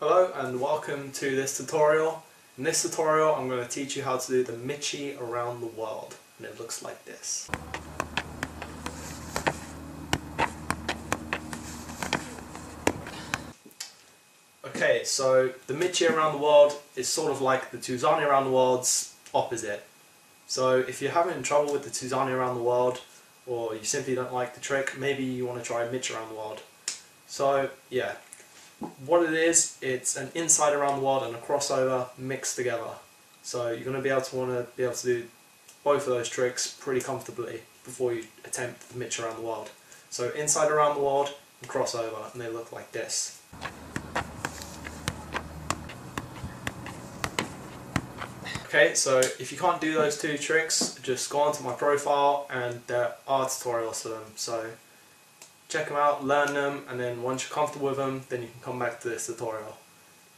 Hello and welcome to this tutorial. In this tutorial I'm going to teach you how to do the Mitchy around the world and it looks like this. Okay, so the Mitchy around the world is sort of like the Touzani around the world's opposite. So if you're having trouble with the Touzani around the world or you simply don't like the trick, maybe you want to try Mitchy around the world. So yeah, what it is, it's an inside around the world and a crossover mixed together. So you're going to be able to want to be able to do both of those tricks pretty comfortably before you attempt the Mitchy around the world. So inside around the world and crossover and they look like this. Okay, so if you can't do those two tricks, just go onto my profile and uh, there are tutorials for them. So check them out, learn them, and then once you're comfortable with them, then you can come back to this tutorial.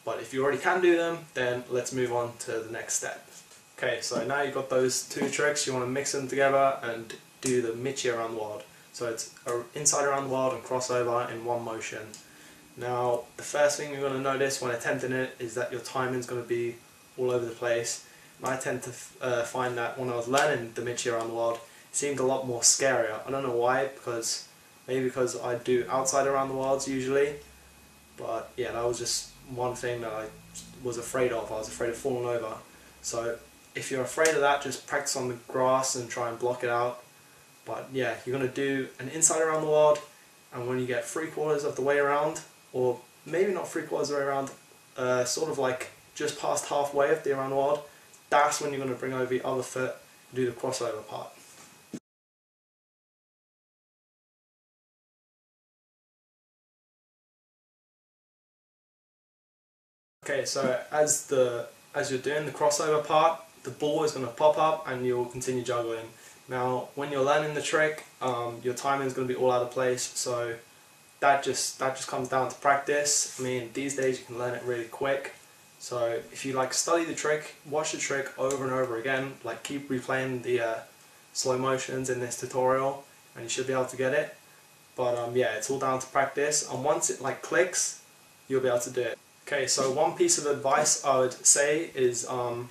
But if you already can do them, then let's move on to the next step. Okay, so now you've got those two tricks, you want to mix them together and do the Mitchy around the world. So it's inside around the world and crossover in one motion. Now, the first thing you're going to notice when attempting it is that your timing is going to be all over the place I tend to uh, find that when I was learning the Mitchy around the world, it seemed a lot more scarier. I don't know why, because maybe because I do outside around the worlds usually, but yeah, that was just one thing that I was afraid of. I was afraid of falling over. So if you're afraid of that, just practice on the grass and try and block it out. But yeah, you're going to do an inside around the world, and when you get three quarters of the way around, or maybe not three quarters of the way around, uh, sort of like just past halfway of the around the world, that's when you're going to bring over the other foot and do the crossover part. Okay, so as the as you're doing the crossover part, the ball is going to pop up and you'll continue juggling. Now, when you're learning the trick, um, your timing is going to be all out of place, so that just that just comes down to practice. I mean, these days you can learn it really quick. So if you like study the trick, watch the trick over and over again, like keep replaying the uh, slow motions in this tutorial and you should be able to get it. But um, yeah, it's all down to practice and once it like clicks, you'll be able to do it. Okay, so one piece of advice I would say is um,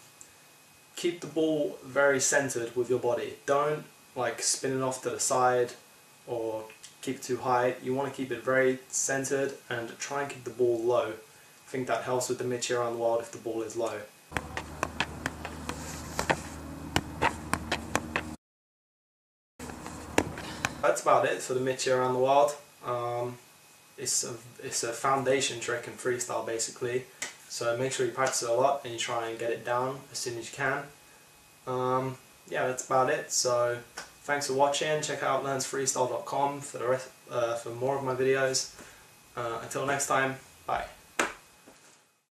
keep the ball very centered with your body. Don't like spin it off to the side or keep it too high. You want to keep it very centered and try and keep the ball low. I think that helps with the Mitchy around the world if the ball is low. That's about it for the Mitchy around the world. Um, it's, a, it's a foundation trick in freestyle basically. So make sure you practice it a lot and you try and get it down as soon as you can. Um, yeah, that's about it. So thanks for watching. Check out learnsfreestyle.com for the rest, uh, for more of my videos. Uh, until next time, bye.